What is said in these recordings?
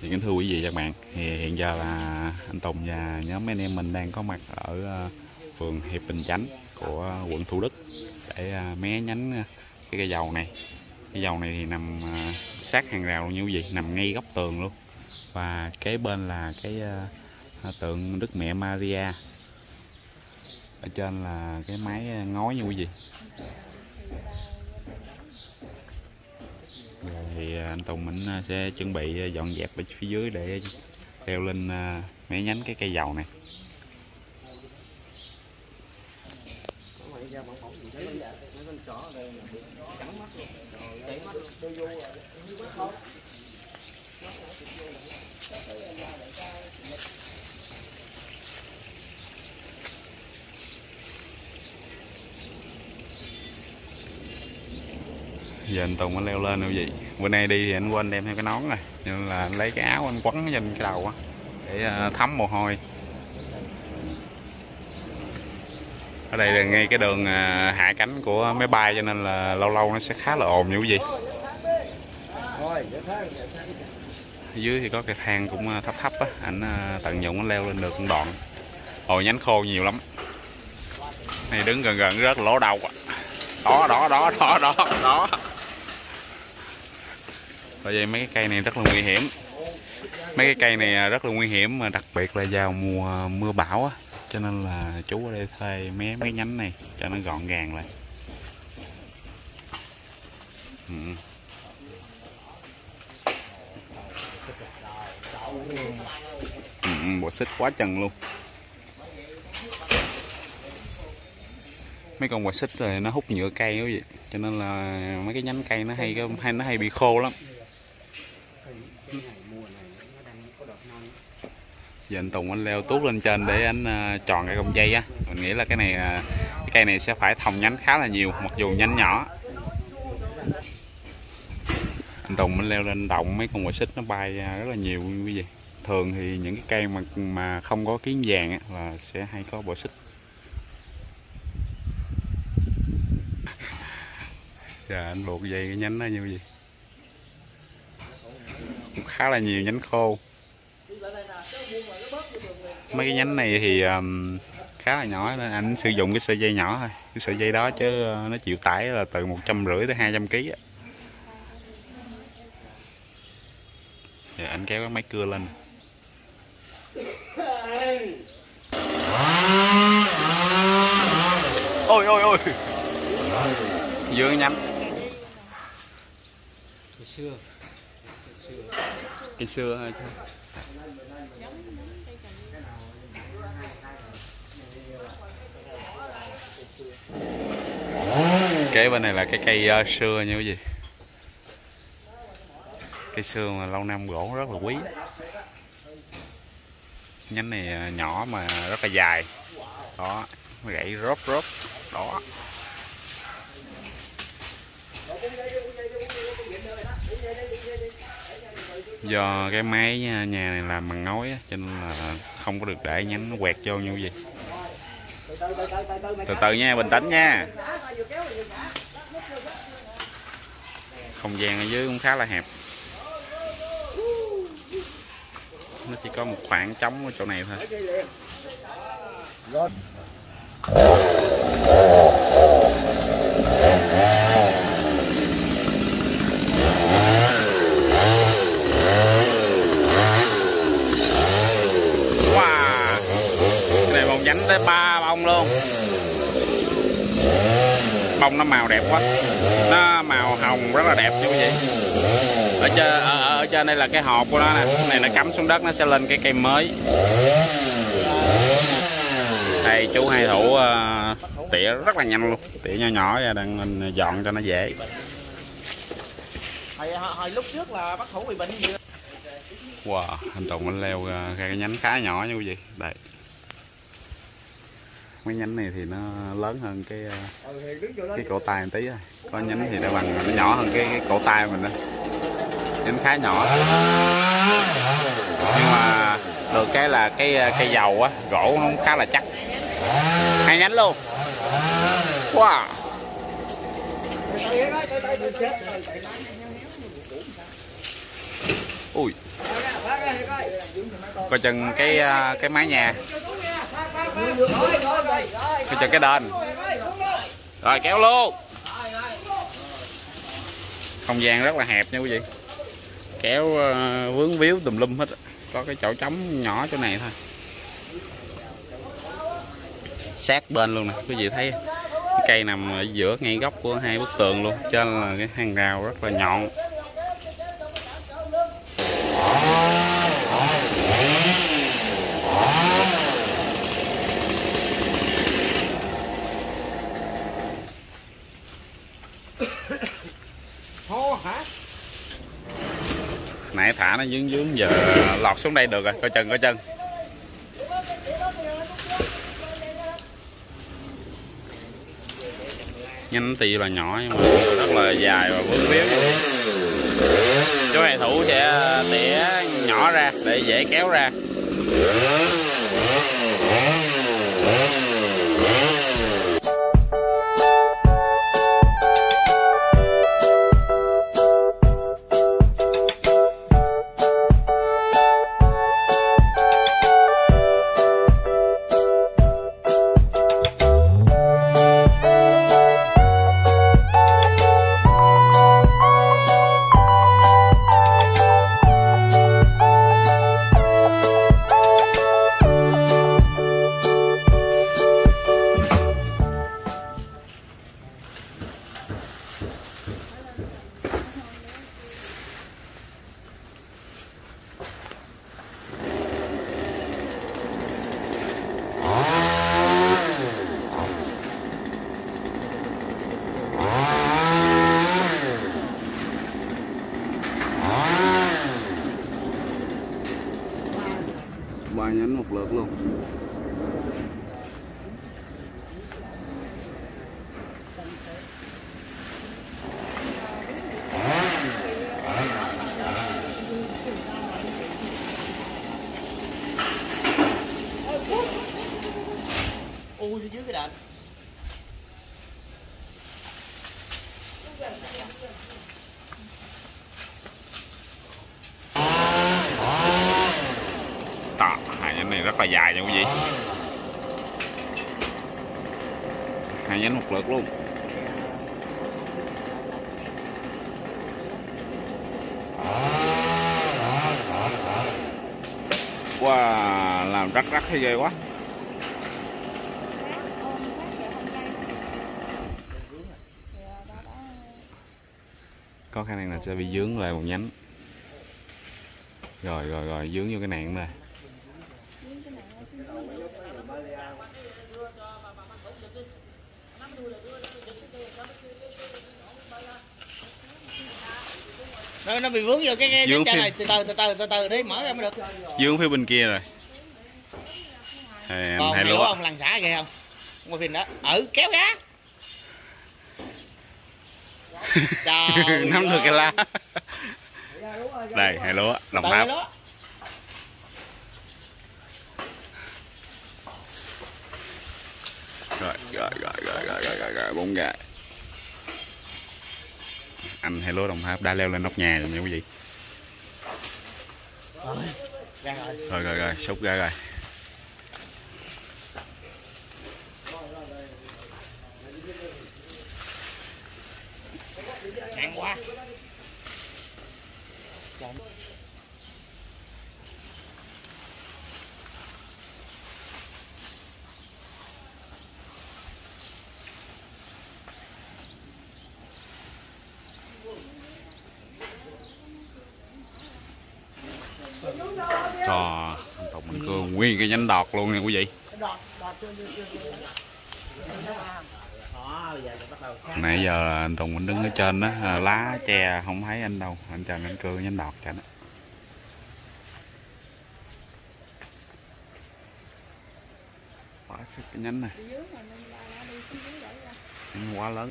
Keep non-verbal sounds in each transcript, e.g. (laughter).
Thì kính thưa quý vị và các bạn, thì hiện giờ là anh Tùng và nhóm anh em mình đang có mặt ở ờ, phường Hiệp Bình Chánh của quận Thủ Đức để ờ, mé nhánh ờ, cái cây dầu này. Cái dầu này thì nằm sát hàng rào luôn như quý vị, nằm ngay góc tường luôn. Và kế bên là cái tượng Đức Mẹ Maria. Ở trên là cái máy ngói như quý vị. Thì à, anh Tùng mình à, sẽ chuẩn bị à, dọn dẹp ở phía dưới để leo lên mé nhánh cái cây dầu này. Giờ anh Tùng mới leo lên đâu gì. Bữa nay đi thì anh quên đem theo cái nón rồi, nên là anh lấy cái áo anh quấn trên cái đầu á để à, thấm mồ hôi. Ở đây là ngay cái đường à, hạ cánh của máy bay cho nên là lâu lâu nó sẽ khá là ồn như quý vị. Ở dưới thì có cái thang cũng à, thấp thấp á, anh tận dụng anh leo lên được một đoạn. Ồ nhánh khô nhiều lắm. Này đứng gần gần rớt lỗ đầu à. Đó đó đó đó đó đó tại vậy mấy cái cây này rất là nguy hiểm. Mấy cái cây này à, rất là nguy hiểm mà đặc biệt là vào mùa à, mưa bão á, cho nên là chú ở đây thuê mấy mấy nhánh này cho nó gọn gàng lại. Ừ. Ừ, ừ bộ xích quá chừng luôn mấy con quả xích rồi nó hút nhựa cây quý vị cho nên là mấy cái nhánh cây nó hay hay nó hay bị khô lắm giờ anh Tùng anh leo tuốt lên trên để anh à, tròn cái cọng dây á. Mình nghĩ là cái này à, cái cây này sẽ phải thòng nhánh khá là nhiều mặc dù nhánh nhỏ. Anh Tùng anh leo lên động mấy con quả xích nó bay rất là nhiều quý vị. Thường thì những cái cây mà mà không có kiến vàng á, là sẽ hay có bọ xích. Giờ anh buộc dây cái nhánh nó như gì cũng khá là nhiều nhánh khô mấy cái nhánh này thì um, khá là nhỏ nên anh sử dụng cái sợi dây nhỏ thôi. Cái sợi dây đó chứ uh, nó chịu tải là từ một trăm rưỡi tới hai trăm kg giờ anh kéo cái máy cưa lên. Ôi ôi ôi. Dưa nhánh. Ngày xưa. Cây xưa. Thôi kế bên này là cái cây uh, xưa như cái gì? Cây xưa mà lâu năm gỗ rất là quý. Nhánh này ờ, nhỏ mà rất là dài. Đó gãy rốt rốt đó. Do cái máy ờ, nhà này làm bằng ngói cho nên là không có được để nhánh quẹt vô như vậy từ từ nha bình tĩnh nha không gian ở dưới cũng khá là hẹp. Nó chỉ có một khoảng trống ở chỗ này thôi wow cái này một nhánh tới ba bông luôn bông nó màu đẹp quá. Nó màu hồng rất là đẹp chứ quý vị. Ở trên ở, ở, trên đây là cái hộp của nó nè. Này nó cắm xuống đất nó sẽ lên cái cây mới. Đây chú hai thủ uh, tỉa rất là nhanh luôn. Tỉa nhỏ nhỏ ra đang mình dọn cho nó dễ. Hồi, hồi lúc trước là bác thủ bị bệnh gì? Wow anh Tùng anh leo ra cái nhánh khá nhỏ nha quý vị. Đây mấy nhánh này thì nó lớn hơn cái uh, cái cổ tay một tí thôi. Có nhánh thì nó bằng nó nhỏ hơn cái, cái cổ tay mình đó. Nhánh khá nhỏ. Nhưng mà được cái là cái cây dầu á gỗ nó khá là chắc. Hai nhánh luôn. Wow. Ui. Coi chừng cái cái mái nhà coi chừng cái đền. Rồi, kéo luôn không gian rất là hẹp nha quý vị. Kéo ờ, vướng víu tùm lum hết có cái chỗ trống nhỏ chỗ này thôi. Sát bên luôn nè, quý vị thấy cái cây nằm ở giữa ngay góc của hai bức tường luôn. Trên là cái hàng rào rất là nhọn. Nó dướng dướng giờ lọt xuống đây được rồi, coi chân coi chân Nhanh tì là nhỏ nhưng mà rất là dài và vướng víu. Chú này thủ sẽ tỉa nhỏ ra để dễ kéo ra. Phía dưới cái đệm hai nhánh này rất là dài nha quý vị. Hai nhánh một lượt luôn. Wow, làm rắc rắc hay ghê quá. Khả năng là sẽ bị dướng lại một nhánh. Rồi rồi rồi dướng vô cái nạn đây. Nó nó bị vướng vô cái cái phim. này. Từ từ từ từ từ từ đi mở ra mới được. Dướng phía bên kia rồi. Thì còn hay hay lúa ông lằn xả kìa không? Ngoài phim đó. Ừ kéo ra nắm được cái lá. Đây hay lúa đồng tháp. rồi rồi rồi rồi rồi rồi rồi, rồi bốn gà. Anh hay lúa đồng tháp đã leo lên nóc nhà rồi nha quý vị. Rồi. Rồi rồi rồi xúc ra rồi cho anh Tùng Minh Cương nguyên cái nhánh đọt luôn nha quý vị đó bây giờ bắt đầu sáng nãy giờ anh Tùng anh đứng ở trên đó à, lá che không thấy anh đâu. Anh chờ anh cưa nhánh đọt cho nó quá sức cái nhánh này. Nhánh quá lớn.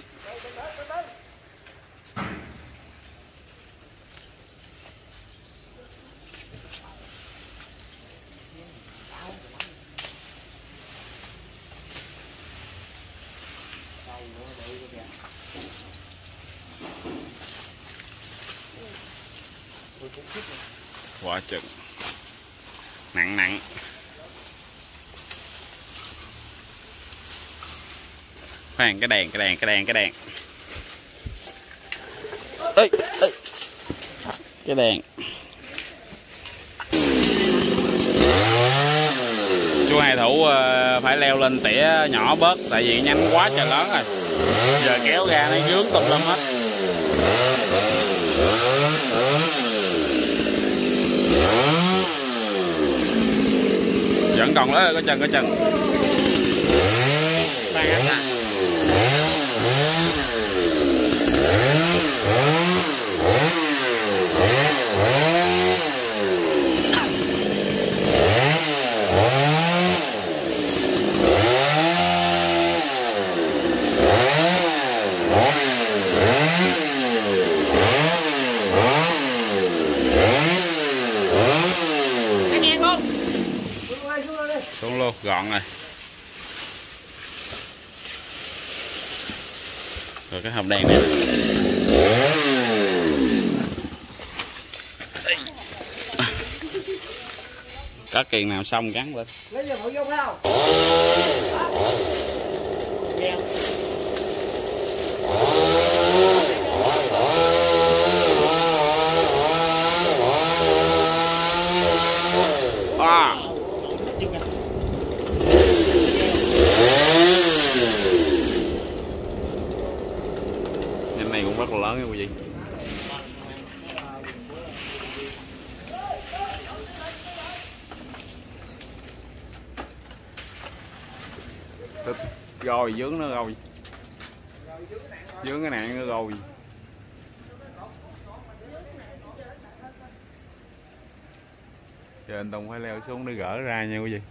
Quá chừng. Nặng nặng. Khoan cái đèn cái đèn cái đèn cái đèn. Ê, ê. cái đèn. Chú hai thủ ờ, phải leo lên tỉa nhỏ bớt tại vì nhanh quá trời lớn rồi. Giờ kéo ra nó dướng tùm lum hết. Vẫn còn đó có chân có chân. Gọn rồi. Rồi cái hộp đèn này. Có kiền nào xong gắn lên. Lấy giờ bộ vô phải không? Ngang. à, Dừng nè. nhanh này nha quý vị Tức- rồi dướng nó rồi dướng cái nạn nó rồi giờ anh Tùng phải leo xuống để gỡ ra nha quý vị.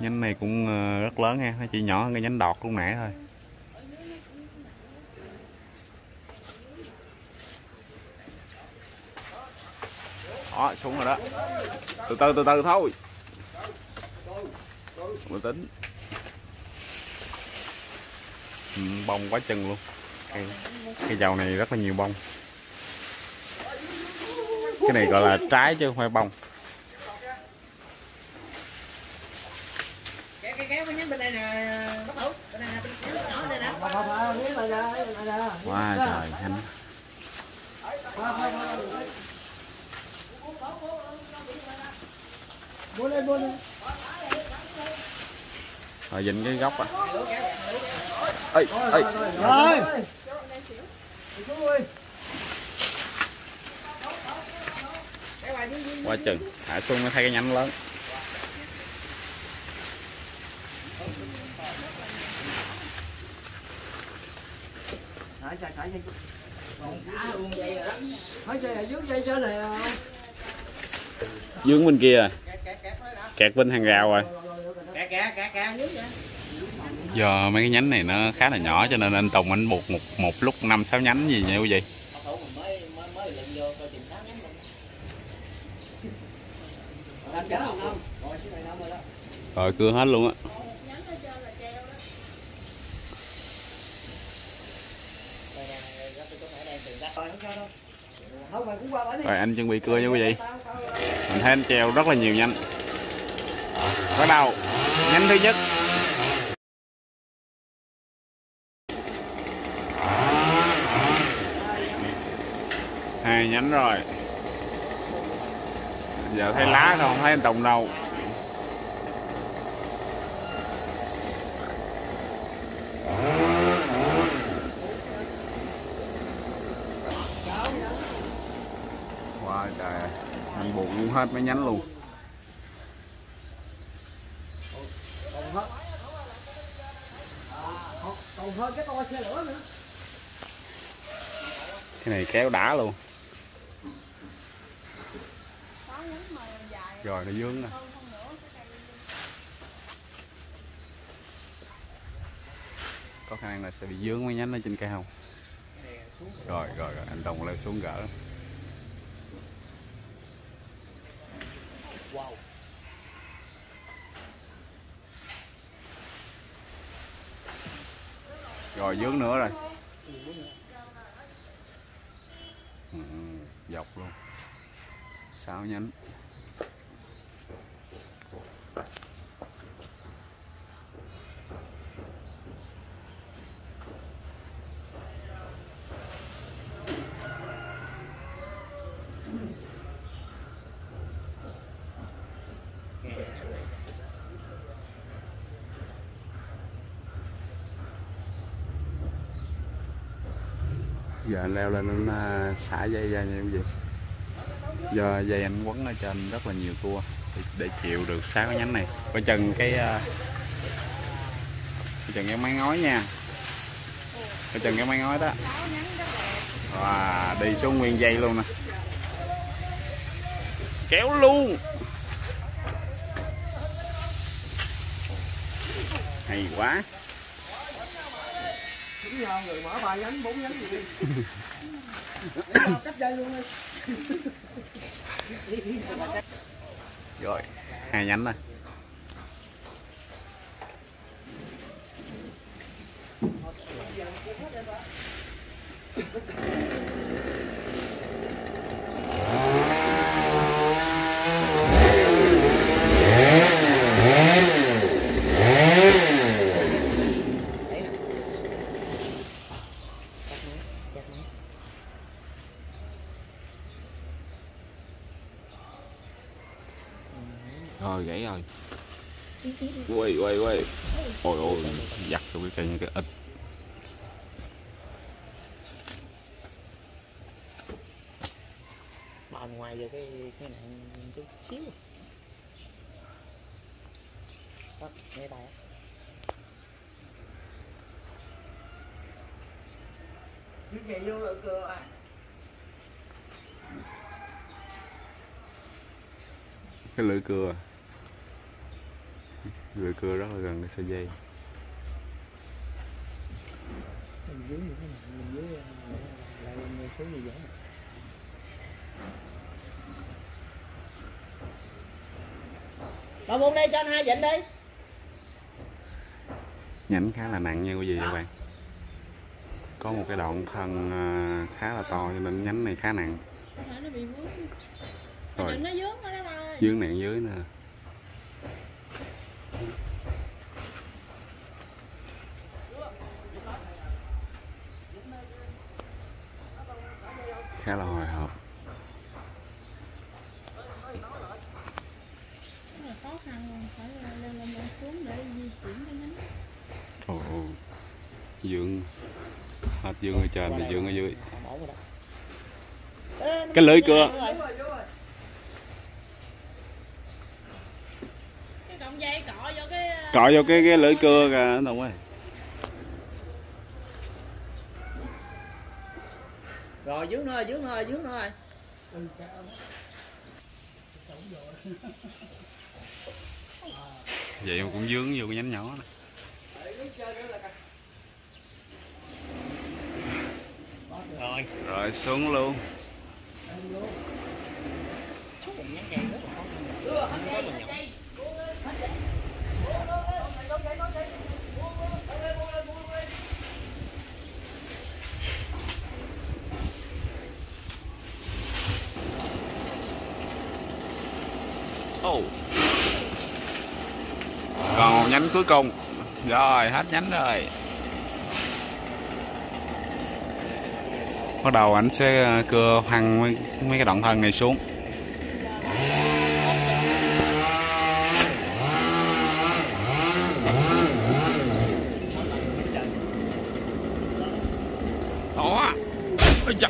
Nhánh này cũng ờ, rất lớn ha nó chỉ nhỏ hơn cái nhánh đọt lúc nãy thôi. Đó xuống rồi đó từ từ từ từ thôi bình tĩnh ừ, bông quá chừng luôn cây, cây dầu này rất là nhiều bông cái này gọi là trái chứ không phải bông Kéo kéo kéo cái nhánh bên đây nè, bắt thủ. Bên đây nè, bên nhánh nhỏ đây nè. quá trời anh Buôn lên, buôn lên. rồi dính cái góc à ơi ơi Rồi. quá chừng thả xuống mới thấy cái nhánh lớn Thả dây dưới dây trên này à? dướng bên kia rồi Kẹt kẹt kẹt thôi đó. kẹt bên hàng rào rồi Kẹt kẹt kẹt kẹt dưới vậy. do mấy cái nhánh này nó khá là nhỏ cho nên anh Tùng anh buộc một một lúc năm sáu nhánh gì nha quý vị Bắt thủ mình mới mới mới lượn vô coi chừng sáu nhánh luôn. Làm chở không không? Rồi chiếc này năm rồi đó. rồi cưa hết luôn á Đây nè, gấp cái chỗ này đang từng đất. Rồi không sao đâu. Không mày cũng qua bển đi. Rồi anh chuẩn bị cưa nha quý vị. Mình thấy anh treo rất là nhiều nhánh. Bắt đầu nhánh thứ nhất. Hai nhánh rồi. Giờ thấy lá không thấy anh Tùng đâu anh buộc hết mấy nhánh luôn Còn hơn. Cái xe lửa nữa. Cái này kéo đã luôn Rồi, nó dướng nè Có khả năng là sẽ bị dướng mấy nhánh ở trên cây không Rồi rồi rồi, anh đồng lên xuống gỡ Rồi dướng nữa rồi. Ừ, ừ Dọc luôn. Sáu nhánh. Giờ anh leo lên anh à, xả dây ra nha quý vị do dây anh quấn ở trên rất là nhiều cua để, để chịu được sáu cái nhánh này. Coi chừng cái à, coi chừng cái máy ngói nha. Coi chừng cái máy ngói đó. Wow, đi xuống nguyên dây luôn nè. Kéo luôn. Hay quá. Rồi mở ba nhánh, bốn nhánh gì đi. Cắt dây luôn đi. rồi hai nhánh rồi quay quay quay ôi ôi giặt cho cái cây như cái ít bao ngoài giờ cái cái nạn chút xíu đó nghe tay. Cái gì vô rồi cơ à. cái lưỡi cưa lưỡi cưa rất là gần cái sợi dây. Mình dưới như thế này mình dưới lại lên xuống gì vậy Bà buông đây cho anh hai dịnh đi nhánh khá là nặng nha quý vị và các bạn. Có một cái đoạn thân à, khá là to cho nên nhánh này khá nặng. Không phải nó bị vướng. Rồi. dướng nặng dưới nè khá là hồi hộp. Ồ, dướng hết dướng ở trên thì dướng ở dưới Cái lưỡi cưa. cọ vô cái ờ, cái cái lưỡi cưa kìa Tùng ơi Rồi dướng thôi dướng thôi dướng thôi. Vậy mà cũng dướng vô cái nhánh nhỏ này. Rồi. Rồi xuống luôn. Một nhánh cây rất là khó còn một nhánh cuối cùng. Rồi hết nhánh rồi. Bắt đầu anh sẽ ờ, cưa phăng mấy, mấy cái đoạn thân này xuống đó ôi chà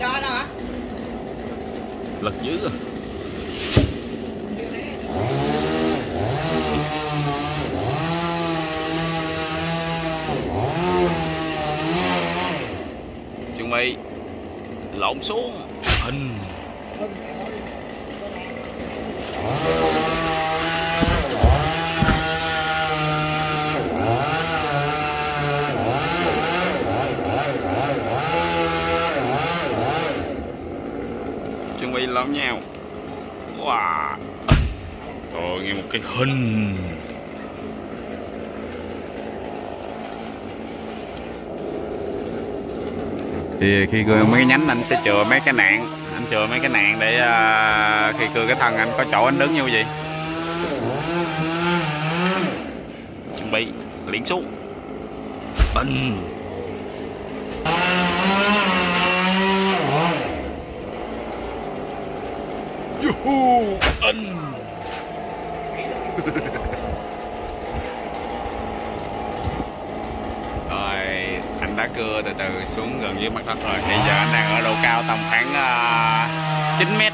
cho đâu hả lật dữ rồi chuẩn bị lộn xuống hình chuẩn bị lộn nhau wow rồi nghe một cái hình thì khi cưa mấy cái nhánh anh sẽ chừa mấy cái nạn anh chừa mấy cái nạn để uh, khi cưa cái thân anh có chỗ anh đứng như vậy chuẩn bị liễn xuống bình Yuhu! Anh! rồi anh đã cưa từ từ xuống gần dưới mặt đất rồi. Hiện giờ anh đang ở độ cao tầm khoảng à, uh, 9 mét.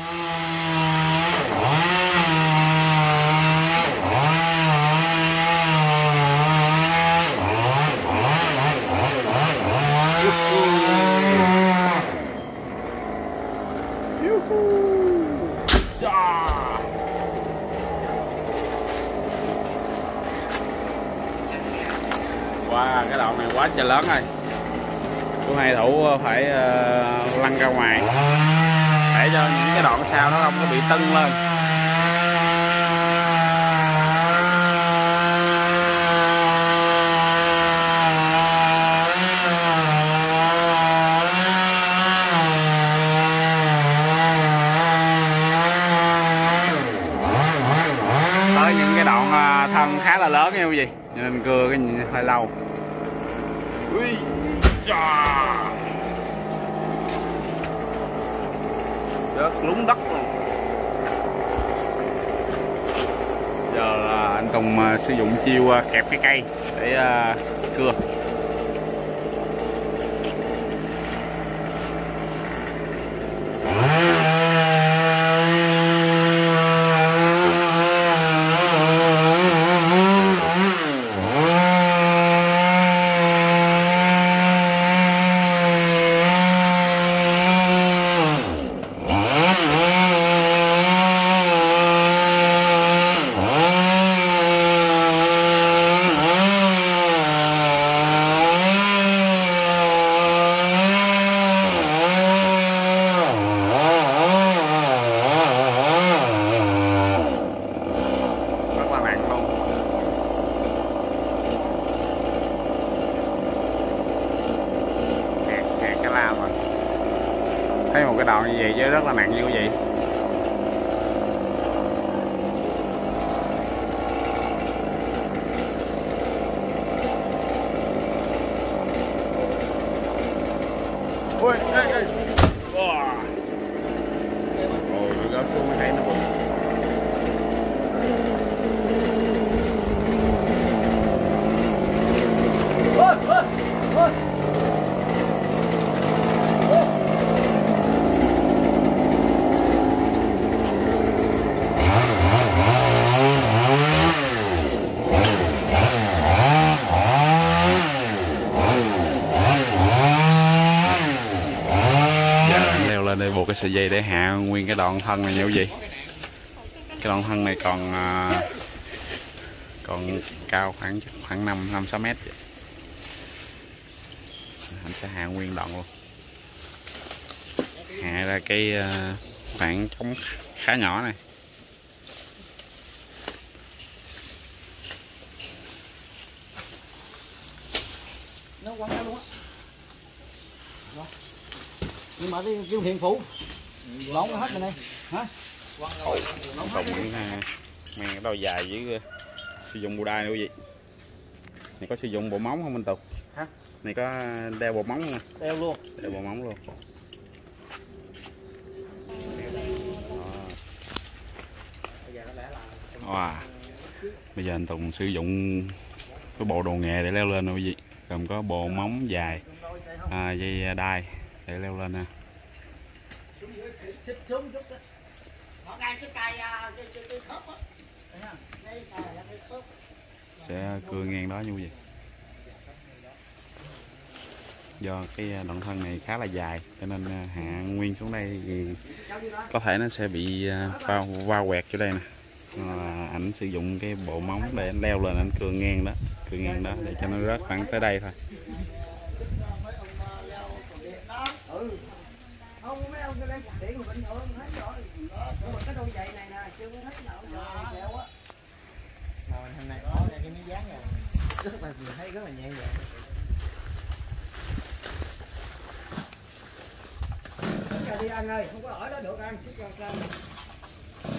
Wow, cái đoạn này quá trời lớn rồi của hai thủ phải uh, lăn ra ngoài. Để cho những cái đoạn sau nó không có bị tưng lên. Tới những cái đoạn ờ, thân khá là lớn nha quý vị nên cưa cái nhìn hơi lâu. Ui, chà. Rớt lúng đất luôn. Giờ là anh Tùng à, sử dụng chiêu à, kẹp cái cây để à, cưa rất là nặng luôn kẹt kẹt cái lao rồi thấy như vậy chứ rất là nặng như quý vị ôi ê ê wow. ôi nó gớt xuống mới thấy nó bụng ôi ôi ôi giờ anh leo lên đây buộc cái sợi dây để hạ nguyên cái đoạn thân này nha quý vị cái đoạn thân này còn à, còn cao khoảng khoảng năm năm sáu mét vậy. anh sẽ hạ nguyên đoạn luôn. Hạ ra cái à, khoảng trống khá nhỏ này. Nó quăng ra luôn á. Nhưng mà cái kêu hiền lộn hết rồi này hả? Những à, mang cái đôi dài với à, sử dụng bù đai nữa quý vị. Này có sử dụng bộ móng không anh tục Hả? này có đeo bộ móng không? Đeo luôn. Đeo bộ móng luôn. Wow. Bây giờ anh Tùng sử dụng cái bộ đồ nghề để leo lên nè quý vị. Gồm có bộ móng dài à, dây đai để leo lên nè xích xuống chút đó. Họ đang cái cây à, cái cái cái khớp á. À, sẽ cưa ngang đó như vậy do cái đoạn thân này khá là dài cho nên à, hạ nguyên xuống đây thì có thể nó sẽ bị à, va, va quẹt chỗ đây nè. À, ảnh sử dụng cái bộ móng để anh leo lên anh cưa ngang đó cưa ngang đó để cho nó rớt khoảng tới đây thôi ừ không mấy ông cái đây điện bình thường thấy rõ nhưng mà cái đôi giày này nè chưa có thấy nào giờ kẹo á. Rồi hôm nay có ra cái miếng dán rồi. Rất là mình thấy rất là nhẹ nhàng. Đi anh ơi không có ở đó được anh. Chút cho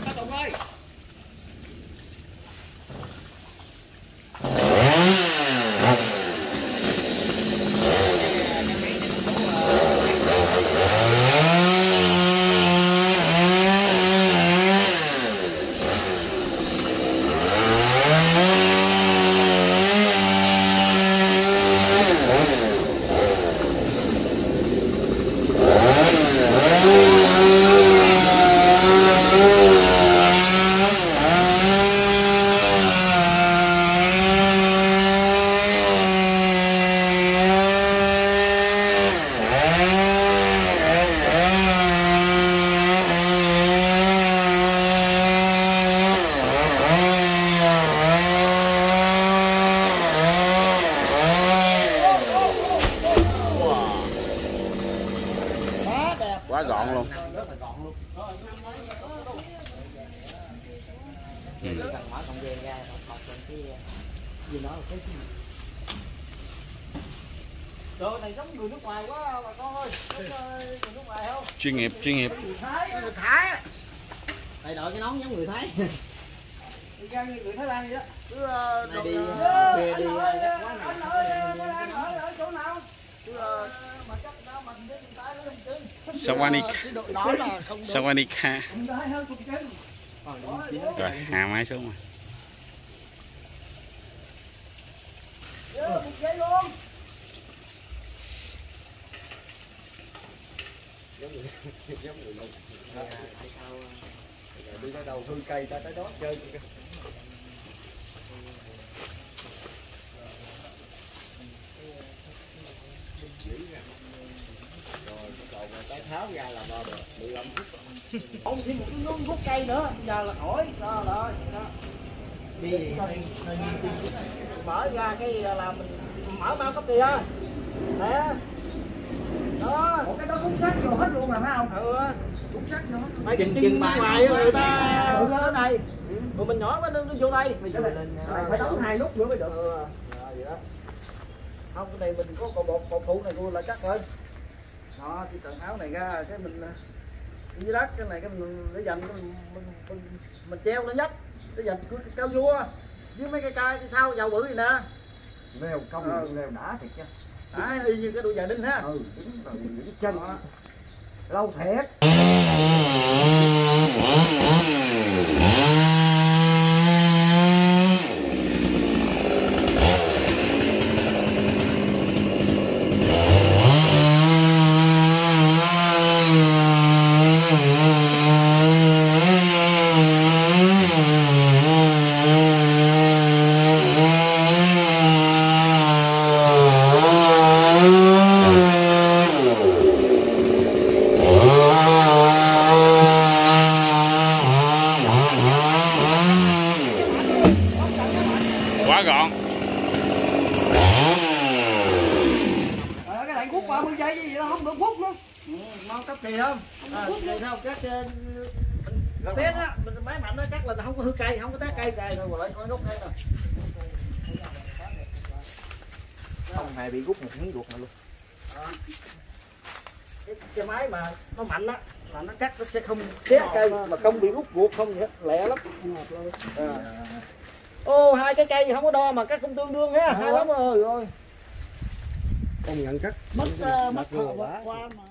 các tùng ơi quá đẹp quá gọn luôn rất là gọn luôn ừ. cần mở không gian ra một một cái gì đó là cái gì đồ này giống người nước ngoài quá bà con ơi giống ờ, người nước ngoài không chuyên nghiệp chuyên nghiệp người á. Thầy đội cái nón giống người Thái. Đi ra như người thái lan vậy đó. Cứ ờ, Này đi đi, ờ, anh đi ơi, anh này ơi, Lan ở ở chỗ nào? Ờ, mà chắc sao mình đi người ta nó hình chân Sawanik cái độ đó là không được Sawanika người ta hơn chục chân rồi hạ máy xuống rồi Dơ, một giây luôn đi ra đầu thương cây ta tới đó chơi. Cái tháo ra là bo được 15 phút. Ông thêm một cái ngón khúc cây nữa giờ là khỏi đó rồi đó. Đi mở ra cái là mình mở bao cấp kìa nè đó một cái đó cũng sắt vô hết luôn mà phải không ừ cũng sắt vô cái Chừng- chừng bài ngoài nó người ta ừ ở đây rồi mình nhỏ nó nó vô đây mình cái này phải đóng hai nút nữa mới được ừ, vậy đó không cái này mình có còn một một phụ này luôn là chắc rồi đó chỉ cần áo này ra cái mình à, dưới đất cái này cái mình để dành cái mình mình, mình, mình treo lên vách để dành cái cao vua với mấy cái cây sau dầu bự gì nè leo công Ừ. leo đã thiệt chứ Đấy, y như cái đùi già đinh ha. Ừ đúng rồi những chân. Lâu thiệt (laughs) quá gọn Ờ, cái này phút 30 giây gì đó không được phút luôn ừ, ngon cấp kỳ không à, kỳ không các uh, tiếng á mình máy mạnh nó chắc là không có hư cây không có tát cây cây rồi lại coi nút đây nè không hề bị rút một miếng ruột nào luôn cái, cái máy mà nó mạnh á là nó chắc nó sẽ không xé cây mà không bị rút ruột không vậy lẹ lắm. À. ô hai cái cây không có đo mà các cũng tương đương ha hai lắm. rồi rồi công nhận cắt. Mất uh, mất vừa thợ quá. qua mà